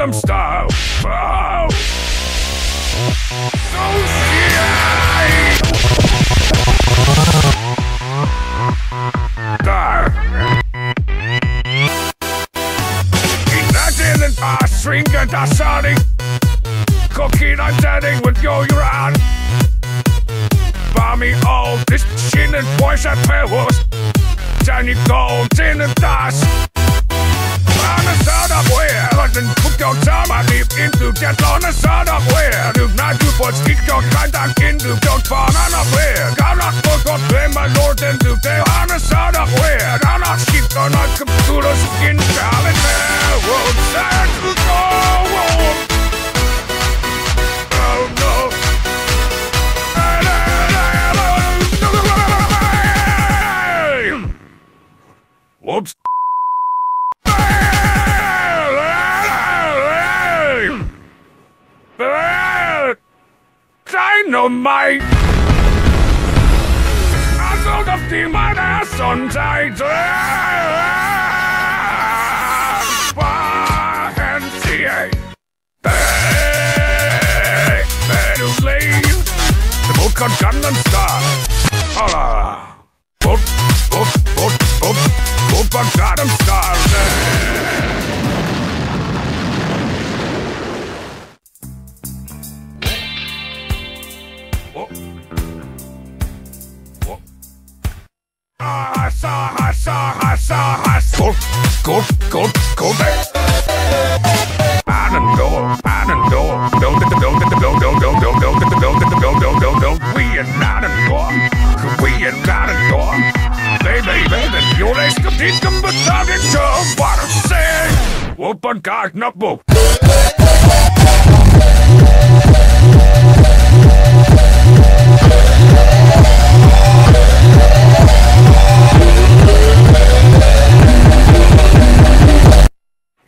Adam style. Oh. So Cooking I'm standing with your hand Buy me all this shit and voice at fair was Tiny gold in the dust Du teflonet sådan her Du nej, du på et TikTok Nej, der er kind, du tog fanen op her Gamle frokot, hvem er lorten Du teflonet sådan her I'm not skift, og nok kan du da skin Kærlig med, wow, sag, du går, wow Whoops. Dynamite! Also, dass die meiner Gesundheit waren sie Wenn du schläfst, der Vulkan kann dann boat Hola! Bot, bot, bot, bot, bot, bot, bot, bot, bot, go, go back. I don't know, I don't know, don't, don't, don't, don't, don't, don't, don't, don't, don't, we are not a not a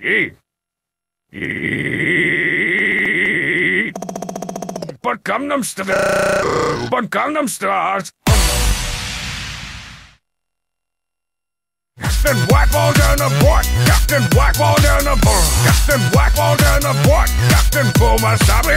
But Gangnam Stars. But Gangnam Stars. Captain Blackwall down the port. Captain Blackwall down the port. Captain Blackwall down the port. Captain Boomer, it.